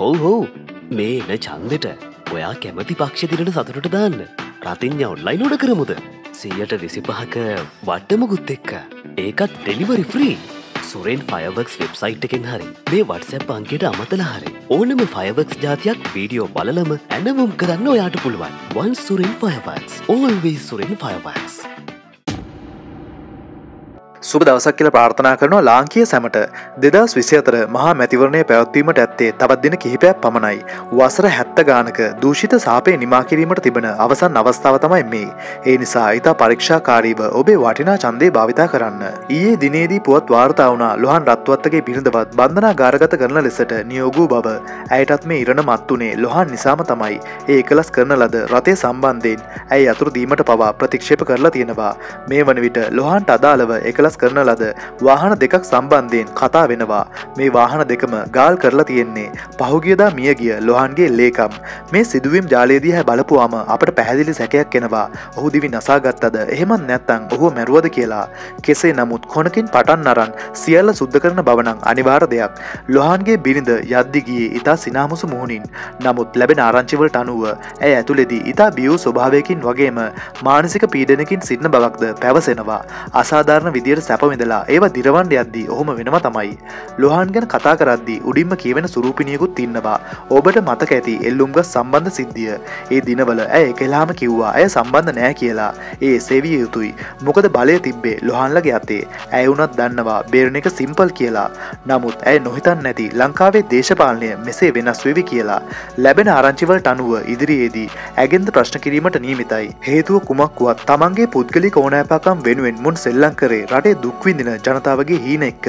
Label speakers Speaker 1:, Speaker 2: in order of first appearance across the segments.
Speaker 1: හෝ හෝ මේ එන චන්දෙට ඔයා කැමති පක්ෂ දිරට සතුටට දාන්න. රතිං්ඥ ඔන්ලයින් උඩ කරමුද? සීයට විසිපහක වට්ටමකුත් එක්ක. ඒකත් ඩෙලිවරි ෆ්‍රී සුරෙන් ෆයවක්ස් වෙබ්සයිට් එකෙන් හරි. මේ වටසැප් අන්ගේට අමතල හරි. ඕනම ෆයවක්ස් ජාතියක් වීඩියෝ බලලම ඇනවුම් කරන්න ඔයාට පුළුවන්. වන් සුරෙන් ෆයවක්ස් ඕල්වී සුරෙන් ෆයවක්ස්
Speaker 2: සුබ දවසක් කියල ප්‍රාර්ථනා කරනවා ලාංකිය සැමට දෙදස් විසි අතර මහා මැතිවරණය පැවත්වීමට ඇත්තේ තවත් දෙන කිහිපයක් පමණයි. වසර හැත්ත ගානක දූෂිත සාපය නිමා කිරීමට තිබෙන අවසන් අවස්ථාව තමයි මේ. ඒ නිසා ඉතා පරීක්ෂාකාරීව ඔබේ වටිනා චන්දේ භාවිතා කරන්න. ඊයේ දිනේදී පුවත් වාර්තා වුණා ලොහන් රත්වත්තගේ පිරිඳවත් බන්ධනා ගාරගත කරන ලෙසට නියෝගූ බව ඇයටත් මේ ඉරණ මත්තුනේ ලොහන් නිසාම තමයි ඒ එකලස් කරන ලද රතේ සම්බන්ධයෙන් ඇයි අතුරු දීමට පවා ප්‍රතික්ෂේප කරලා තියෙනවා. මේ වන විට ලොහන්ට අදාළව එකලස් කරන ලද වාහන දෙකක් සම්බන්ධයෙන් කතා වෙනවා. මේ වාහන දෙකම ගාල් කරලා තියෙන්නේ පහුගියදා මියගිය ලොහන්ගේ ලේකම්. මේ සිදුවම් ජාලේදී හැ බලපුවාම අපට පැහැදිලි සැකයක් එනවා. ඔහු දිවි නසාගත්තද? එහෙමත් නැත්තං ඔහු මැරුවද කියලා? කෙසේ නමුත් කොනකින් පටන් අරන් සියල්ල සුද්ධ කරන බවනං අනිවාර දෙයක්. ලොහන්ගේ බිරිඳ යද්දිගියේ ඉතා සිනාමුසු මුහුණින්. නමුත් ලැබෙන ආරංචිවලට අනුව ඇය ඇතුළෙදී ඉතා බියූ ස්වභාවයකින් වගේම මානසික පීඩනකින් සිටින බවක්ද පැවසෙනවා. අසාධාරණ විදියට සැපවිඳලා ඒව දිරවන්ඩ යද්දී ඔහොම වෙනම තමයි. ලොහන් ගැන කතා කරද්දී උඩින්ම කියවෙන සුරූපිනියකුත් ඉන්නවා. ඔබට මතක ඇති එල්ලුම්ග සම්බන්ධ සිද්ධිය. ඒ දිනවල ඇය කෙලාම කිව්වා ඇය සම්බන්ධ නෑ කියලා. ඒ සෙවිය යුතුයි. මොකද බලය තිබ්බේ ලොහන්ලගේ අතේ. ඇයවුනත් දන්නවා බේරණ එක සිම්පල් කියලා. නමුත් ඇය නොහිතන් නැති ලංකාවේ දේශපාලනය මෙසේ වෙනස් වෙවි කියලා. ලැබෙන ආරංචිවලට අනුව ඉදිරියේදී ඇගෙන්ද ප්‍රශ්න කිරීමට නීමිතයි හේතුව කුමක්කුවත් තමන්ගේ පුද්ගලි කෝනෑපකම් වෙනුවෙන් මුන් සෙල්ලං කරේ රටේ දුක්විඳින ජනතාවගේ හීන එක්ක.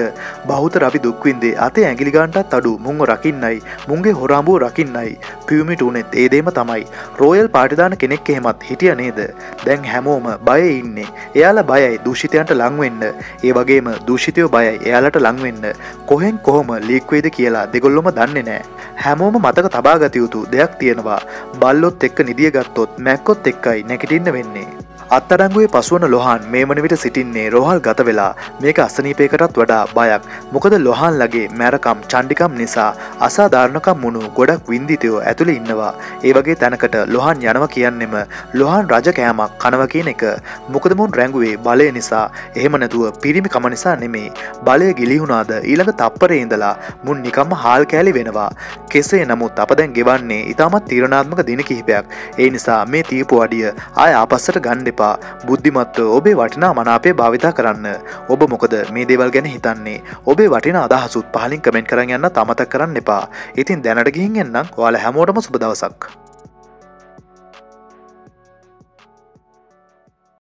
Speaker 2: බෞත රබි දුක්වින්දේ අතේ ඇගිලිගාන්ටත් අඩු මුංග රකින්නයි මුන්ගේ හොරාම්බූ රකින්නයි. පියමිට උනෙත් ඒදේම තමයි. රෝයල් පාටිදාන කෙනෙක් එහෙමත් හිටිය නේද? දැන් හැමෝම බය ඉන්නේ. එයාලා බයයි දූෂිතයන්ට ලංවෙන්න ඒ වගේම දූෂිතයෝ බයයි එයාලට ලංවෙන්න කොහෙන් කොහොම ලීක්වේද කියලා දෙගොල්ලොම දන්නේ නෑ. හැමෝම මතක තබාගතයුතු දෙයක් තියෙනවා. බල්ලොත් එක්ක නිදිය ගත්තොත් මැක්කොත් එක්කයි නැකිටින්න වෙන්නේ. අත්තරංගුවේ පසුවන ලොහන් මේ වන විට සිටින්නේ රොහල් ගත වෙලා මේක අසනීපයකටත් වඩා බයක්. මොකද ලොහන් ලගේ මැරකම් චණ්ඩිකම් නිසා අසාධාරණකම් මුණු ගොඩක් වින්දිතයෝ ඇතුළ ඉන්නවා. ඒ වගේ තැනකට ලොහන් යනව කියන්නෙම ලොහන් රජ කෑමක් කනව කියන එක. මොකද මුන් රැංගුවේ බලය නිසා එහෙම නැතුව පිරිමි කම නිසා නෙමේ බලය ගිලිහුණාද ඊළඟ තප්පරේ ඉඳලා මුන් නිකම්ම හාල් කෑලි වෙනවා. කෙසේ නමුත් අප දැන් ගෙවන්නේ ඉතාමත් තීරණාත්මක දින කිහිපයක්. ඒ නිසා මේ තීපු අඩිය ආය ආපස්සට ගණ්ඩ එපා. බුද්ධිමත්ව ඔබේ වටිනා මනාපේ භාවිතා කරන්න. ඔබ මොකද මේ දේවල් ගැන හිතන්නේ? ඔබේ වටින අදහසුත් පහලින් කමෙන්ට කරන්න යන්න තමතක් කරන්න එපා. ඉතින් දැනට ගිහින් එන්නම් ඔයාල හැමෝටම සුබදවසක්